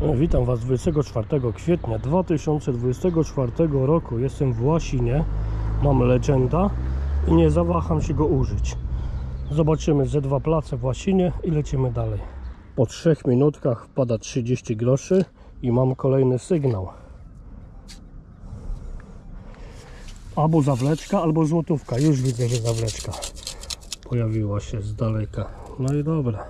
No, Witam Was 24 kwietnia 2024 roku. Jestem w Łasinie. Mam Legenda i nie zawaham się go użyć. Zobaczymy ze dwa place w Łasinie i lecimy dalej. Po 3 minutkach wpada 30 groszy i mam kolejny sygnał. Albo zawleczka, albo złotówka. Już widzę, że zawleczka pojawiła się z daleka. No i dobra.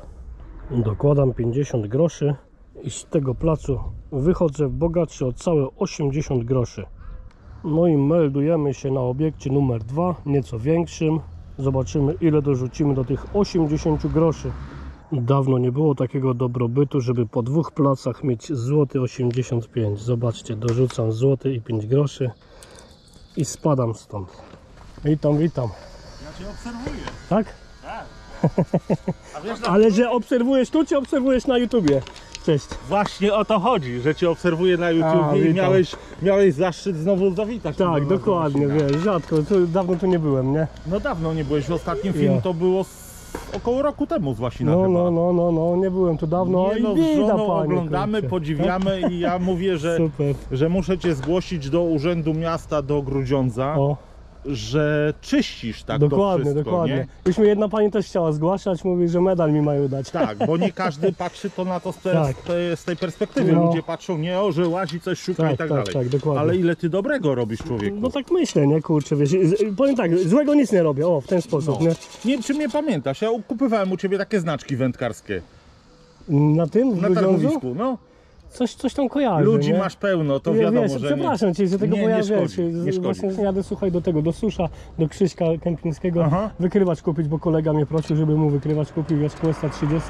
Dokładam 50 groszy i z tego placu wychodzę bogatszy o całe 80 groszy. No i meldujemy się na obiekcie numer 2, nieco większym. Zobaczymy ile dorzucimy do tych 80 groszy. Dawno nie było takiego dobrobytu, żeby po dwóch placach mieć złoty 85. Zobaczcie, dorzucam złoty i 5 groszy i spadam stąd. Witam, witam. Ja cię obserwuję. Tak? Wiesz, Ale że obserwujesz tu, czy obserwujesz na YouTubie? Cześć. właśnie o to chodzi, że cię obserwuję na YouTube A, i witam. miałeś, miałeś zaszczyt znowu zawitać. Tak, do dokładnie, Łasina. wiesz, rzadko, to dawno tu nie byłem, nie? No dawno nie byłeś. Ostatni film Ja. to było z, około roku temu z Łasina No, chyba. no, no, no, no, nie byłem tu dawno Nie no, i z bida, żoną panie, oglądamy, kurczę. podziwiamy i ja mówię, że, Super. że muszę cię zgłosić do Urzędu Miasta do Grudziądza, O, że czyścisz tak dokładnie, to wszystko, dokładnie. nie? Już mi jedna pani też chciała zgłaszać, mówi, że medal mi mają dać. Tak, bo nie każdy patrzy to na to z, Tak. z, te, z tej perspektywy. No. Ludzie patrzą, nie o, że łazi coś szuka Tak, i tak, tak, dalej. tak, dokładnie. Ale ile ty dobrego robisz człowieku? No tak myślę, nie, kurczę, wiesz, powiem tak, złego nic nie robię, o, w ten sposób, No. nie? Nie wiem, czy mnie pamiętasz, ja kupywałem u ciebie takie znaczki wędkarskie Na tym, na targowisku, no. Coś, coś tam kojarzę, Ludzi nie? masz pełno, to wiadomo, wiesz, że przepraszam cię, że tego Nie, bo ja nie wiesz, szkodzi, nie szkodzi. właśnie jadę słuchaj do tego, do Susza, do Krzyśka Kępińskiego, Aha. wykrywacz kupić, bo kolega mnie prosił, żeby mu wykrywacz kupił wiesz, Questa 30.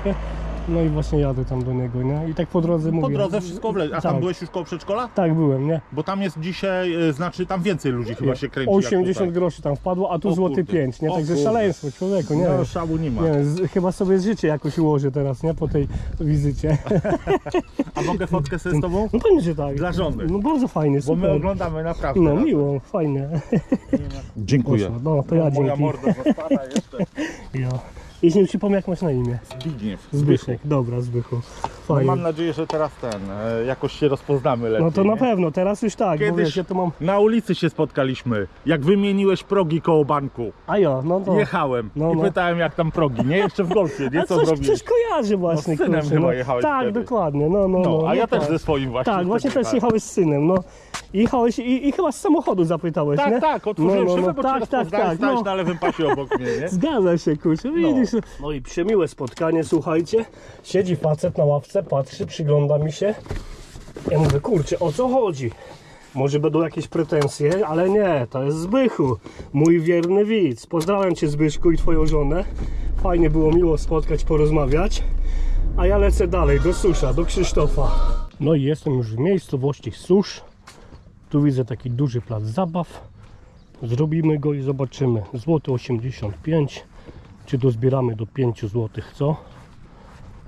No i właśnie jadę tam do niego, nie? I tak po drodze mówię. Po drodze wszystko wleci. A tam Tak. byłeś już koło przedszkola? Tak, byłem, nie? Bo tam jest dzisiaj, e, znaczy tam więcej ludzi chyba się kręci. jak 80 tutaj. groszy tam wpadło, a tu O złoty kurde. 5, nie? O Także kurde. szaleństwo, człowieku, nie? No szału nie ma. nie z, chyba sobie życie jakoś ułożę teraz, nie? Po tej wizycie. A mogę fotkę sobie z tobą? No pewnie, że tak. Dla żony. No bardzo fajnie, Bo my super. oglądamy naprawdę. No miło, fajnie. Dziękuję. No to ja Moja dzięki. morda jeszcze. Ja. I nie przypomnę jak masz na imię. Zbigniew. Zbyszek, dobra Zbychu. No Fajnie. mam nadzieję, że teraz ten, e, jakoś się rozpoznamy lepiej. No to na nie? pewno, teraz już tak, bo Kiedyś wiesz, ja to mam... na ulicy się spotkaliśmy, jak wymieniłeś progi koło banku. A ja, no to... Jechałem No, i no. pytałem jak tam progi, nie? Jeszcze w golfie, nie? A Co coś, coś kojarzy właśnie, No, z synem kurczę, chyba no. jechałeś Tak, wtedy. dokładnie, no, no, No, no. a ja też tak. ze swoim właśnie. Tak, właśnie też jechałem. jechałeś z synem, no. I Jechałeś i, i chyba z samochodu zapytałeś, Tak, nie? tak, otworzyłem no, no, szybę, bo tak, cię tak, rozpoznałem, tak, stałeś no. na lewym pasie obok mnie, nie? Zgadza się, kurczę, widzisz. No i przemiłe spotkanie, słuchajcie. Siedzi facet na ławce, patrzy, przygląda mi się. Ja mówię, kurczę, o co chodzi? Może będą jakieś pretensje, ale nie, to jest Zbychu, mój wierny widz. Pozdrawiam Cię Zbyszku i Twoją żonę. Fajnie było miło spotkać, porozmawiać. A ja lecę dalej, do Susza, do Krzysztofa. No i jestem już w miejscowości Susz. Tu widzę taki duży plac zabaw. Zrobimy go i zobaczymy. Złoty 85. Czy dozbieramy do 5 zł, co?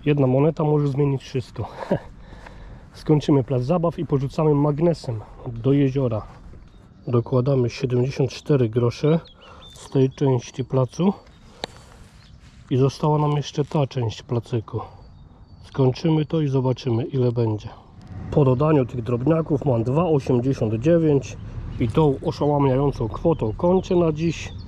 Jedna moneta może zmienić wszystko. Skończymy plac zabaw i porzucamy magnesem do jeziora. Dokładamy 74 grosze z tej części placu. I została nam jeszcze ta część placyku. Skończymy to i zobaczymy ile będzie. Po dodaniu tych drobniaków mam 2,89 i tą oszałamiającą kwotą kończę na dziś.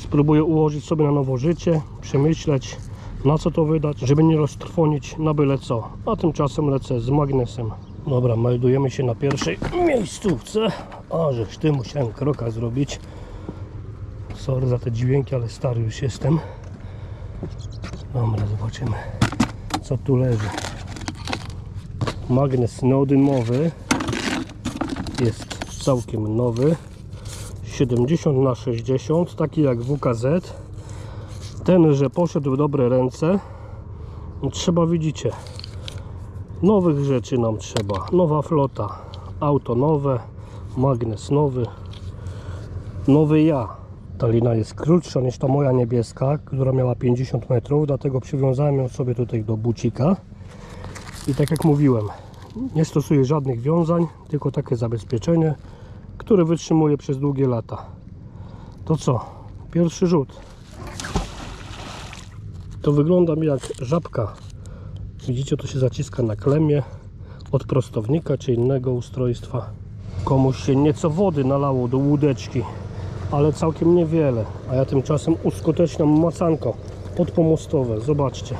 Spróbuję ułożyć sobie na nowo życie, przemyśleć na co to wydać, żeby nie roztrwonić na byle co. A tymczasem lecę z magnesem. Dobra, meldujemy się na pierwszej miejscówce. A żeż ty musiałem kroka zrobić. Sorry za te dźwięki, ale stary już jestem. Dobra, zobaczymy co tu leży. Magnes neodymowy jest całkiem nowy 70 na 60 taki jak WKZ ten, że poszedł w dobre ręce. Trzeba widzicie nowych rzeczy nam trzeba. Nowa flota auto nowe magnes nowy nowy ja. Ta lina jest krótsza niż ta moja niebieska która miała 50 metrów dlatego przywiązałem ją sobie tutaj do bucika. I tak jak mówiłem nie stosuję żadnych wiązań tylko takie zabezpieczenie które wytrzymuje przez długie lata to co? pierwszy rzut to wygląda mi jak żabka widzicie to się zaciska na klemie od prostownika czy innego ustrojstwa. Komuś się nieco wody nalało do łódeczki, ale całkiem niewiele. A ja tymczasem uskuteczniam macanko podpomostowe. Zobaczcie.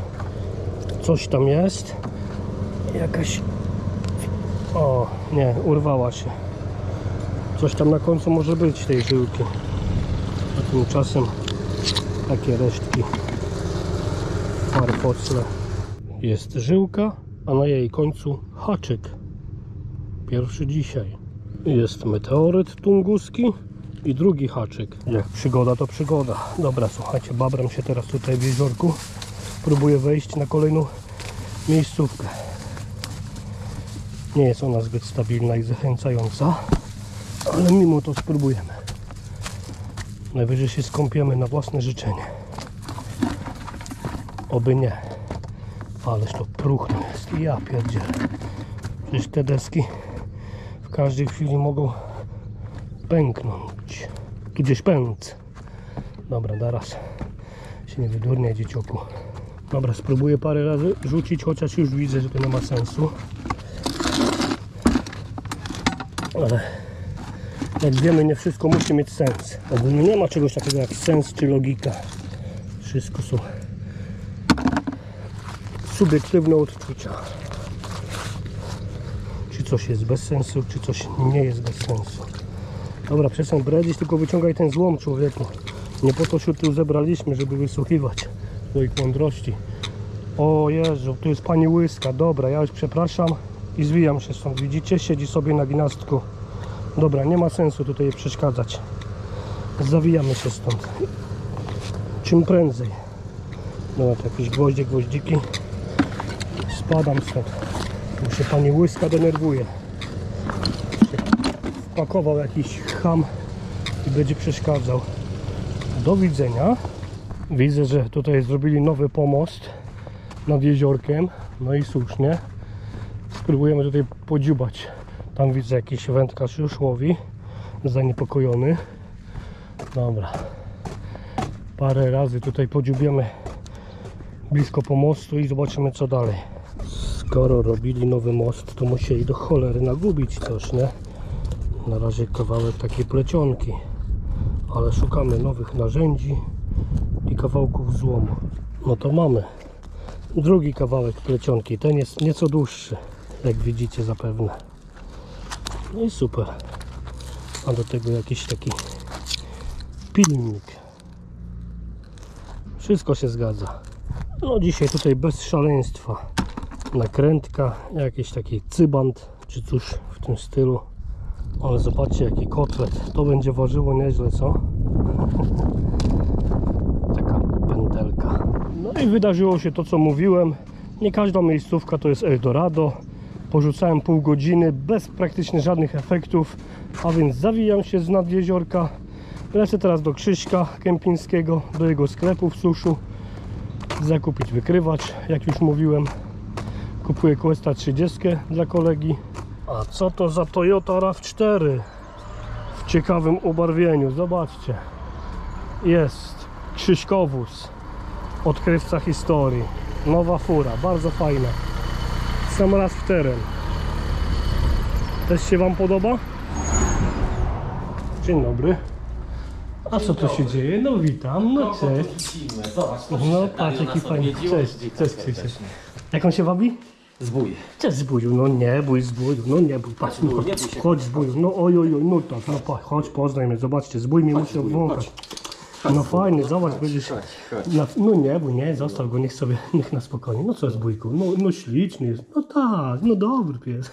Coś tam jest. Jakaś... O, nie, urwała się. Coś tam na końcu może być tej żyłki. A tymczasem takie resztki farfocle. Jest żyłka, a na jej końcu haczyk. Pierwszy dzisiaj. Jest meteoryt tunguski i drugi haczyk. Jak przygoda, to przygoda. Dobra, słuchajcie, babram się teraz tutaj w jeziorku. Próbuję wejść na kolejną miejscówkę. Nie jest ona zbyt stabilna i zachęcająca, ale mimo to spróbujemy. Najwyżej się skąpiemy na własne życzenie. Oby nie. Ależ to próchno jest. Ja pierdzielę. Przecież te deski w każdej chwili mogą pęknąć. Tu gdzieś pęc. Dobra, teraz się nie wydurnia dziecioku. Dobra, spróbuję parę razy rzucić, chociaż już widzę, że to nie ma sensu. Ale jak wiemy, nie wszystko musi mieć sens. Ogólnie nie ma czegoś takiego jak sens czy logika. Wszystko są subiektywne odczucia. Czy coś jest bez sensu, czy coś nie jest bez sensu. Dobra, przestań bredzić, tylko wyciągaj ten złom człowieku. Nie po to się tu zebraliśmy, żeby wysłuchiwać swoich mądrości. O Jezu, tu jest pani Łyska. Dobra, ja już przepraszam i zwijam się stąd. Widzicie? Siedzi sobie na ginastku. Dobra, nie ma sensu tutaj przeszkadzać. Zawijamy się stąd. Czym prędzej. No to jakieś gwoździe, gwoździki. Spadam stąd. Bo się pani Łyska denerwuje. Wpakował jakiś ham i będzie przeszkadzał. Do widzenia. Widzę, że tutaj zrobili nowy pomost nad jeziorkiem. No i słusznie. Spróbujemy tutaj podziubać. Tam widzę jakiś wędkarz już łowi. Zaniepokojony. Dobra. Parę razy tutaj podziubiemy blisko pomostu i zobaczymy co dalej. Skoro robili nowy most, to musieli do cholery nagubić coś, nie? Na razie kawałek takiej plecionki. Ale szukamy nowych narzędzi i kawałków złomu. No to mamy. Drugi kawałek plecionki. Ten jest nieco dłuższy, jak widzicie zapewne. No i super. A do tego jakiś taki pilnik. Wszystko się zgadza. No dzisiaj tutaj bez szaleństwa. Nakrętka, jakiś taki cybant, czy coś w tym stylu. Ale zobaczcie jaki kotlet. To będzie ważyło nieźle, co? Taka pętelka. No i wydarzyło się to, co mówiłem. Nie każda miejscówka to jest Eldorado. Porzucałem pół godziny bez praktycznie żadnych efektów, a więc zawijam się z nad jeziorka. Lecę teraz do Krzyśka Kępińskiego, do jego sklepu w suszu. Zakupić wykrywacz, jak już mówiłem. Kupuję Questa 30 dla kolegi. A co to za Toyota RAV4 w ciekawym ubarwieniu? Zobaczcie. Jest Krzyśkowóz, odkrywca historii. Nowa fura, bardzo fajna. Sam raz w teren. Też się Wam podoba? Dzień dobry. A co tu się dzieje? No witam, no cześć. Widzimy. Zobacz, to No patrz jaki fajny. Cześć, cześć Krzysiek. Jak on się wabi? Zbój. Cześć zbudził, no nie bój zbój, no nie bój, patrz, no, się. chodź zbój, no oj oj oj, no tak, no pa- chodź poznaj mnie, zobaczcie, zbój mi musi obwąchać. No fajny, zobacz, będziesz, chodź, chodź. na, no nie bój, nie, zostaw go, niech sobie, niech na spokojnie, no co zbójku, no, no śliczny jest, no tak, no dobry pies.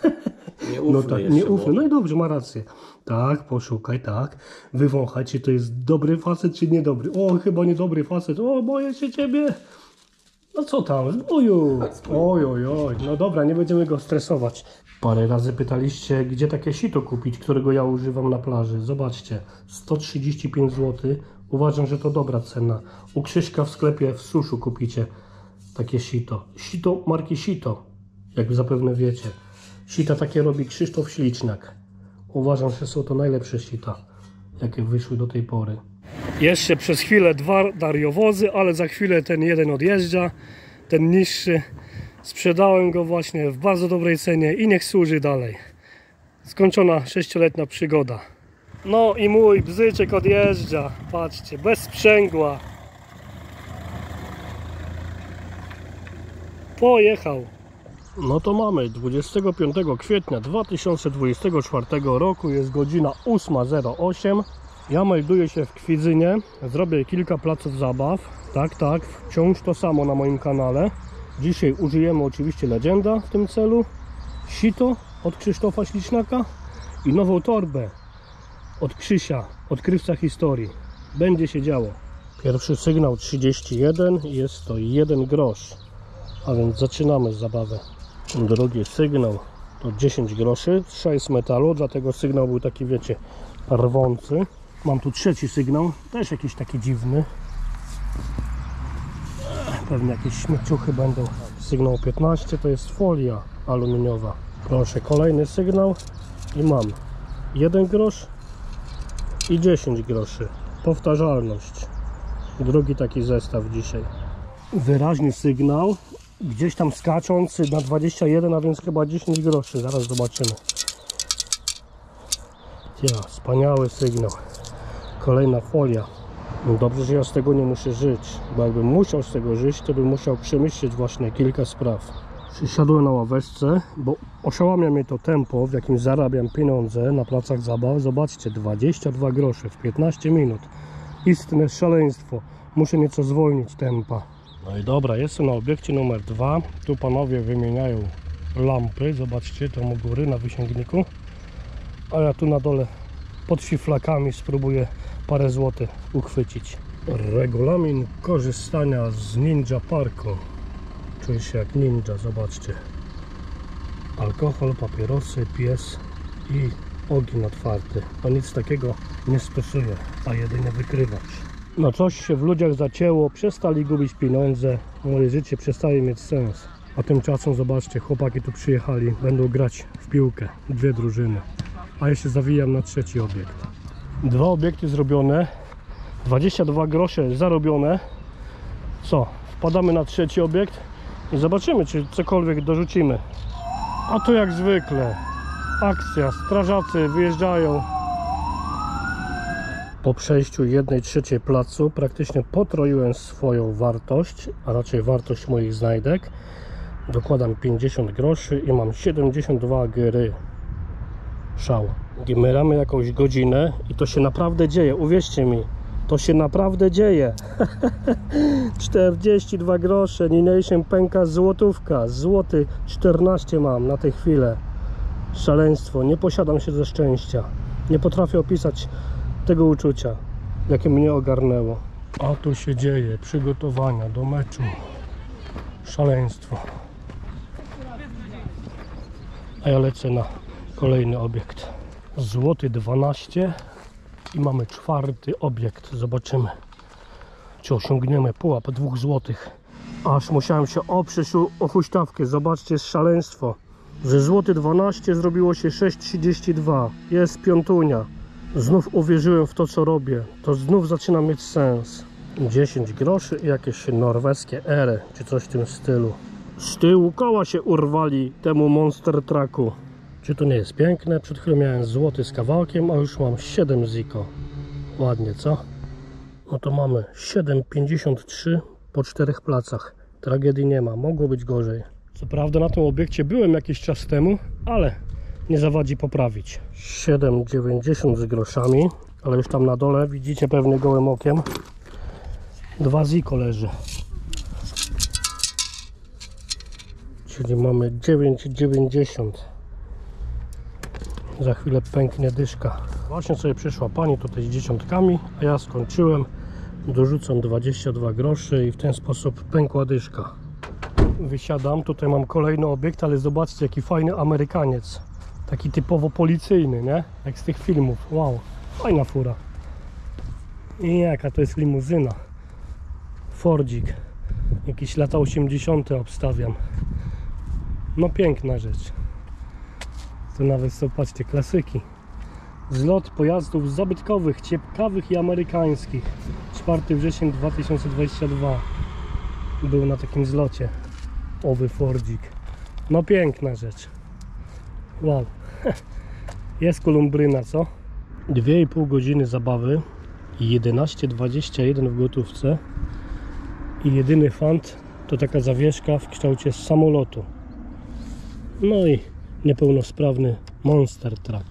Nieufny No tak, nieufny, bo- no i dobrze, ma rację. Tak, poszukaj, tak, wywąchaj, czy to jest dobry facet, czy niedobry. O, chyba niedobry facet, o, boję się ciebie. No co tam, zbóju. Oj, oj, oj. No dobra, nie będziemy go stresować. Parę razy pytaliście, gdzie takie sito kupić, którego ja używam na plaży. Zobaczcie, 135 zł. Uważam, że to dobra cena. U Krzyśka w sklepie w suszu kupicie takie sito. Sito marki Sito, jak zapewne wiecie. Sita takie robi Krzysztof Ślicznak. Uważam, że są to najlepsze sita, jakie wyszły do tej pory. Jeszcze przez chwilę dwa dariowozy, ale za chwilę ten jeden odjeżdża, ten niższy. Sprzedałem go właśnie w bardzo dobrej cenie i niech służy dalej. Skończona sześcioletnia przygoda. No i mój bzyczek odjeżdża. Patrzcie, bez sprzęgła. Pojechał. No to mamy 25 kwietnia 2024 roku, jest godzina 8.08. Ja melduję się w Kwidzynie, zrobię kilka placów zabaw. Tak, tak, wciąż to samo na moim kanale. Dzisiaj użyjemy oczywiście Legenda w tym celu, sito od Krzysztofa Ślicznaka i nową torbę od Krzysia, odkrywca historii. Będzie się działo. Pierwszy sygnał 31, jest to 1 grosz. A więc zaczynamy zabawę. Drugi sygnał to 10 groszy, 6 metalu, dlatego sygnał był taki, wiecie, rwący. Mam tu trzeci sygnał, też jakiś taki dziwny. Pewnie jakieś śmieciuchy będą. Sygnał 15 to jest folia aluminiowa. Proszę, kolejny sygnał i mam 1 grosz i 10 groszy. Powtarzalność. Drugi taki zestaw dzisiaj. Wyraźny sygnał gdzieś tam skaczący na 21, a więc chyba 10 groszy. Zaraz zobaczymy. Ja, wspaniały sygnał. Kolejna folia. Dobrze, że ja z tego nie muszę żyć, bo jakbym musiał z tego żyć, to bym musiał przemyśleć właśnie kilka spraw. Przysiadłem na ławeczce, bo oszałamia mnie to tempo, w jakim zarabiam pieniądze na placach zabaw. Zobaczcie, 22 grosze w 15 minut. Istne szaleństwo. Muszę nieco zwolnić tempa. No i dobra, jestem na obiekcie numer dwa. Tu panowie wymieniają lampy. Zobaczcie, tam u góry na wysięgniku. A ja tu na dole pod sziflakami spróbuję parę złotych uchwycić. Regulamin korzystania z Ninja Parku. Czuję się jak ninja, zobaczcie. Alkohol, papierosy, pies i ogień otwarty. A nic takiego nie stosuję, a jedynie wykrywacz. No coś się w ludziach zacięło, przestali gubić pieniądze, moje życie przestaje mieć sens. A tymczasem zobaczcie, chłopaki tu przyjechali, będą grać w piłkę, dwie drużyny. A ja się zawijam na trzeci obiekt. Dwa obiekty zrobione, 22 grosze zarobione. Co, wpadamy na trzeci obiekt i zobaczymy, czy cokolwiek dorzucimy. A tu jak zwykle, akcja, strażacy wyjeżdżają. Po przejściu 1 trzeciej placu praktycznie potroiłem swoją wartość, a raczej wartość moich znajdek. Dokładam 50 groszy i mam 72 gry. Szał. Gimieramy jakąś godzinę i to się naprawdę dzieje, uwierzcie mi. To się naprawdę dzieje. 42 grosze, niniejszym pęka złotówka. Złoty 14 mam na tę chwilę. Szaleństwo, nie posiadam się ze szczęścia. Nie potrafię opisać tego uczucia, jakie mnie ogarnęło. A tu się dzieje, przygotowania do meczu. Szaleństwo. A ja lecę na kolejny obiekt. Złoty 12 i mamy czwarty obiekt. Zobaczymy, czy osiągniemy pułap dwóch złotych. Aż musiałem się oprzeć o- huśtawkę. Zobaczcie, jest szaleństwo. Ze złoty 12 zrobiło się 6,32. Jest piątunia. Znów uwierzyłem w to, co robię. To znów zaczyna mieć sens. 10 groszy i jakieś norweskie ere, czy coś w tym stylu. Z tyłu koła się urwali temu Monster Trucku. Czy to nie jest piękne? Przed chwilą miałem złoty z kawałkiem, a już mam 7 ziko. Ładnie, co? No to mamy 7,53 po czterech placach. Tragedii nie ma, mogło być gorzej. Co prawda na tym obiekcie byłem jakiś czas temu, ale nie zawadzi poprawić. 7,90 z groszami, ale już tam na dole widzicie pewnie gołym okiem. Dwa ziko leży. Czyli mamy 9,90. Za chwilę pęknie dyszka. Właśnie sobie przyszła pani tutaj z dziesiątkami, a ja skończyłem. Dorzucam 22 groszy i w ten sposób pękła dyszka. Wysiadam, tutaj mam kolejny obiekt, ale zobaczcie jaki fajny Amerykaniec. Taki typowo policyjny, nie? Jak z tych filmów. Wow, fajna fura. I jaka to jest limuzyna. Fordzik. Jakieś lata 80. obstawiam. No piękna rzecz. Tu nawet są, patrzcie, klasyki. Zlot pojazdów zabytkowych, ciekawych i amerykańskich. 4 września 2022 był na takim zlocie. Owy Fordzik. No piękna rzecz. Wow. Jest kolumbryna, co? 2,5 godziny zabawy. 11,21 w gotówce. I jedyny fant to taka zawieszka w kształcie samolotu. No i niepełnosprawny Monster Truck.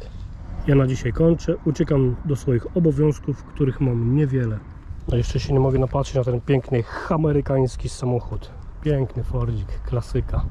Ja na dzisiaj kończę. Uciekam do swoich obowiązków, których mam niewiele. A jeszcze się nie mogę napatrzeć na ten piękny amerykański samochód. Piękny Fordzik, klasyka.